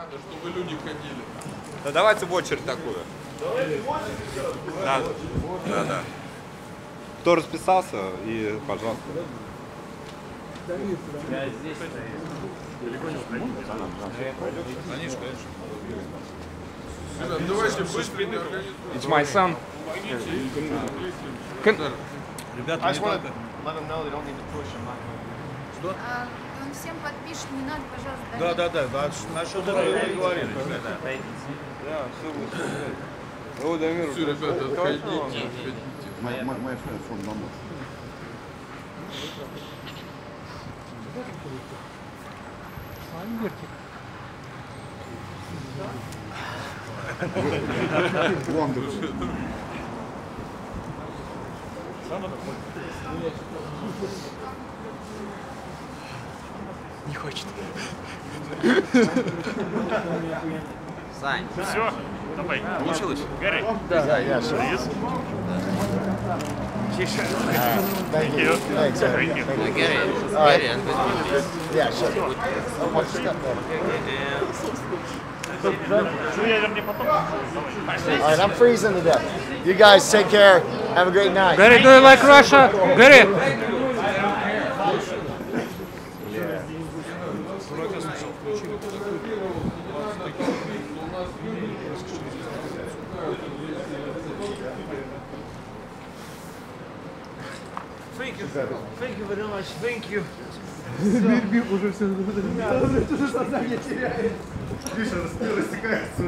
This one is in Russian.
надо, чтобы люди ходили. Да давайте в очередь такую. Да, да, да. Кто расписался, и, пожалуйста. Ребят, давайте быстренько организуем. It's my son. I just want to let them know they don't need to push them. А, Он всем подпишет, не надо, пожалуйста. Да, да, да, да. Насчет этого мы говорили. Все, ребята, отходите. My, my, my friend from Mammoth. Wonderful. Все, давай. Получилось? Гарри, Yeah, yeah, sure. привет. Тише. Thank you. Thanks, Aaron. Thank you. Thank you. Gary, All right. Gary, and with me. Yeah, sure. Watch your step there. Ну, я вернее потом. All right, I'm freezing to death. You guys take care. Have a great night. Gary, do you like Russia? Gary! Thank you. Thank you very much. Thank you. Видишь, растекается.